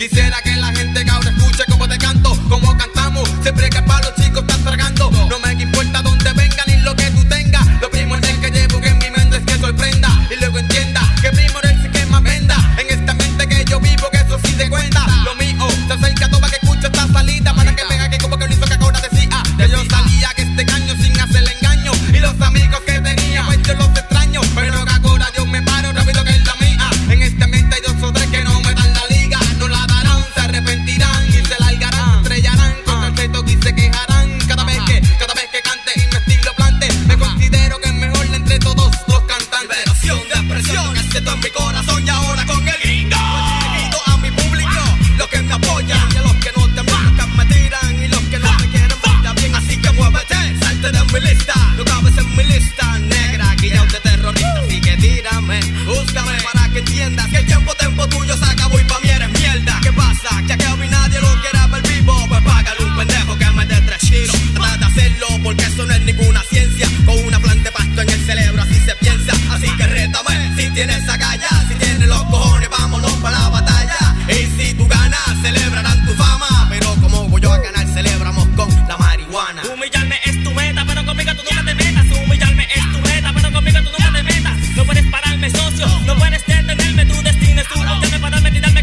Quisiera que la gente que ahora escuche como te canto, como cantamos. Siempre que para los chicos estás tragando. No me importa dónde venga ni lo que tú tengas. Lo primordial que llevo en mi mente es que sorprenda. Y luego entienda que primordial es que más venda. En esta mente que yo vivo, que eso sí te cuenta. Lo tienes agallas, si tienes los cojones, vámonos para la batalla. Y si tú ganas, celebrarán tu fama. Pero como voy yo a ganar, celebramos con la marihuana. Humillarme es tu meta, pero conmigo tú nunca te metas. Humillarme es tu meta, pero conmigo tú nunca te metas. No puedes pararme, socio, no puedes detenerme. Tu destino es tuyo, no para pararme ni darme